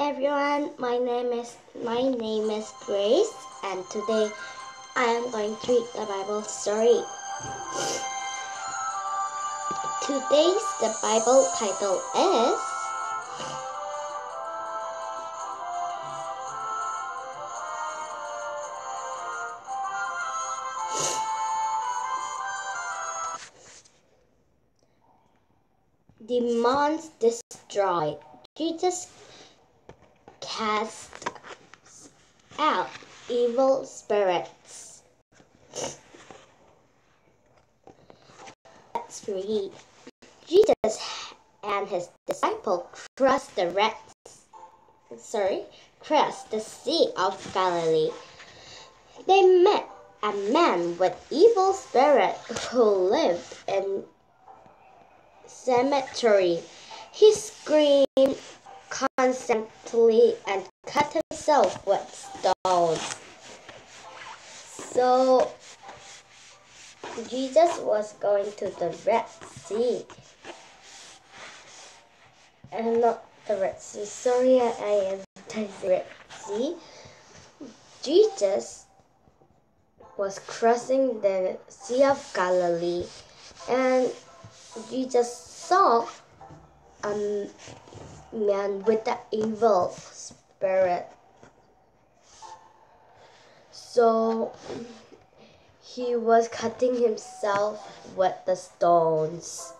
everyone. My name is my name is Grace, and today I am going to read the Bible story. Today's the Bible title is Demons destroyed. Jesus cast out evil spirits. Let's read. Jesus and his disciple crossed the red sorry, crossed the Sea of Galilee. They met a man with evil spirit who lived in cemetery. He screamed constantly and cut himself with stones. So Jesus was going to the Red Sea. And not the Red Sea. Sorry, I am the Red Sea. Jesus was crossing the Sea of Galilee and Jesus saw a man with the evil spirit. So he was cutting himself with the stones.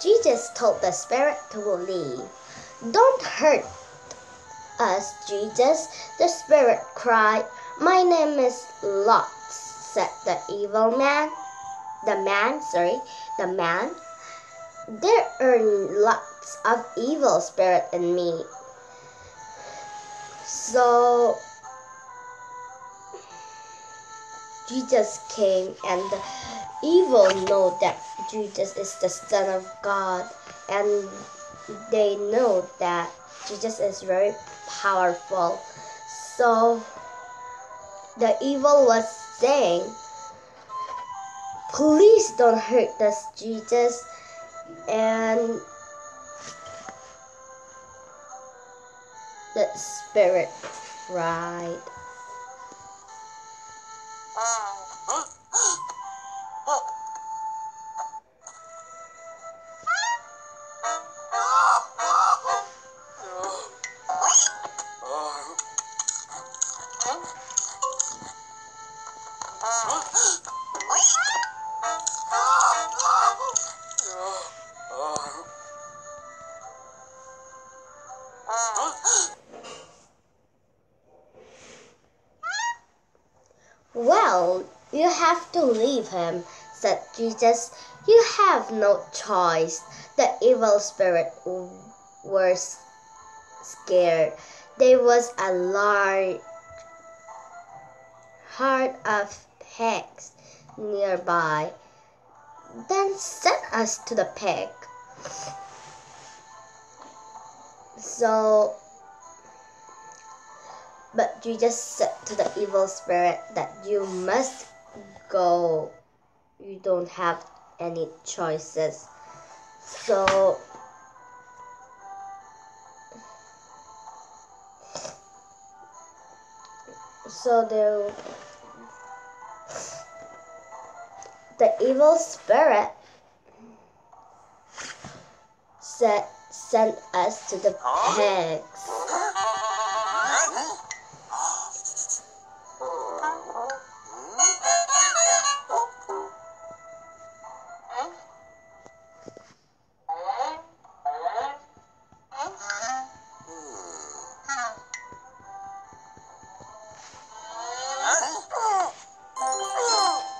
Jesus told the spirit to leave. Don't hurt us, Jesus, the spirit cried. My name is Lot, said the evil man. The man, sorry, the man. There are lots of evil spirit in me. So Jesus came and the evil know that Jesus is the Son of God and they know that Jesus is very powerful. So the evil was saying, Please don't hurt us, Jesus. And the spirit cried. Well, you have to leave him, said Jesus. You have no choice. The evil spirit was scared. There was a large herd of pigs nearby. Then send us to the pig. So but you just said to the evil spirit that you must go. You don't have any choices. So so the the evil spirit said sent us to the pigs.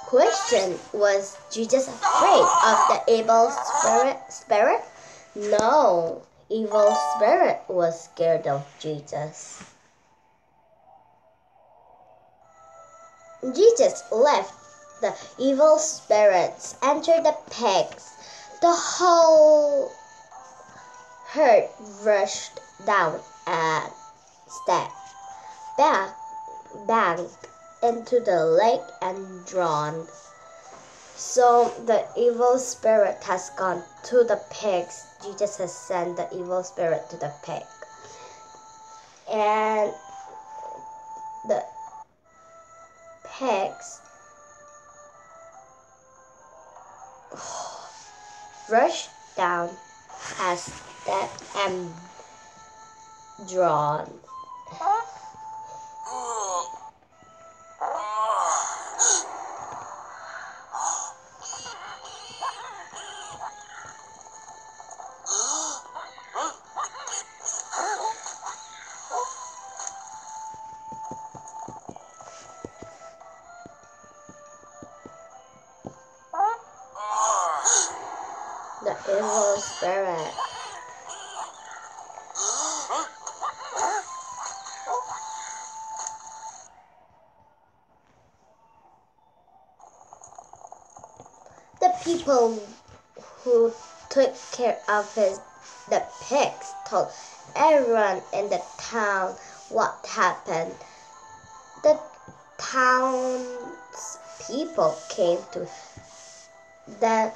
Question Was Jesus afraid of the evil spirit? Spirit? No, evil spirit was scared of Jesus. Jesus left the evil spirits, entered the pigs. The whole herd rushed down and stepped back, banked into the lake and drowned. So the evil spirit has gone to the pigs. Jesus has sent the evil spirit to the pig. And the pigs rushed down as that and drawn. The people who took care of his the pigs told everyone in the town what happened. The town's people came to the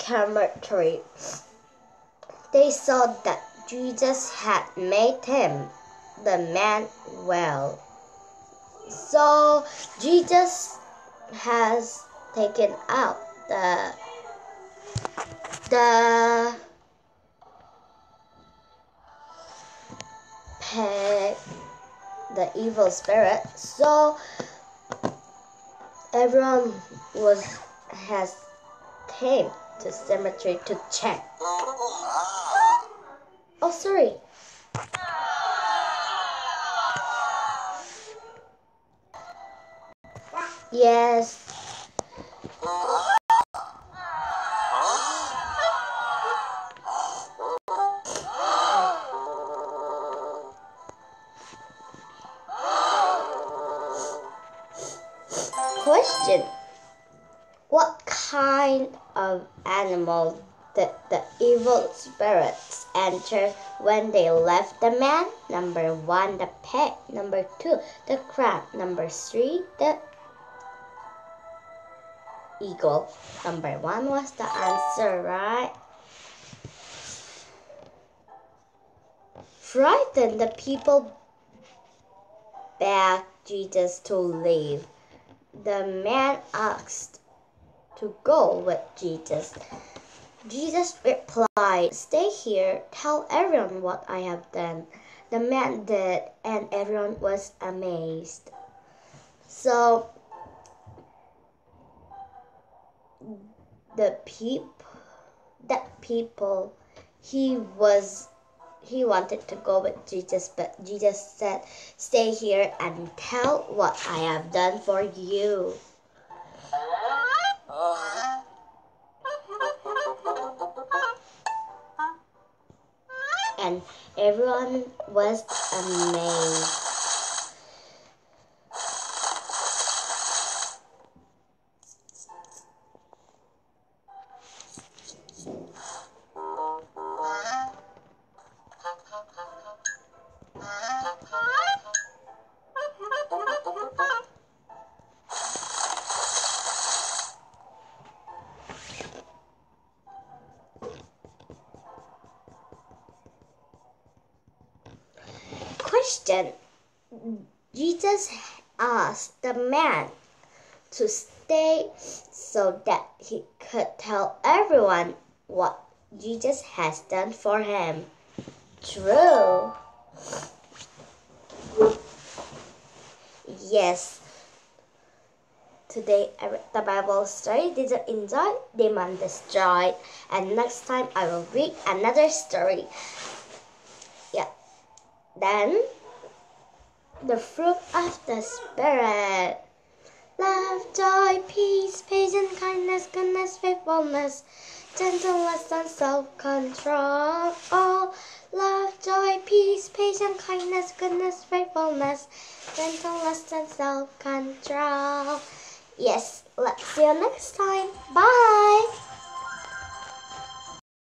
cemetery. They saw that Jesus had made him, the man, well. So Jesus has taken out the the pig, the evil spirit. So everyone was has came to cemetery to check. Oh, oh sorry. Yes. Kind of animal did the evil spirits enter when they left the man? Number one, the pig. Number two, the crab. Number three, the eagle. Number one was the answer, right? Frightened, the people begged Jesus to leave. The man asked to go with Jesus. Jesus replied, Stay here, tell everyone what I have done. The man did, and everyone was amazed. So, the peep, that people, he was, he wanted to go with Jesus, but Jesus said, Stay here and tell what I have done for you. And everyone was amazed. Question Jesus asked the man to stay so that he could tell everyone what Jesus has done for him. True. Yes. Today I read the Bible story. Did you enjoy? Demon destroyed. And next time I will read another story. Yeah. Then the fruit of the Spirit. Love, joy, peace, patience, kindness, goodness, faithfulness, gentleness, and self control. All love, joy, peace, patience, kindness, goodness, faithfulness, gentleness, and self control. Yes, let's see you next time. Bye.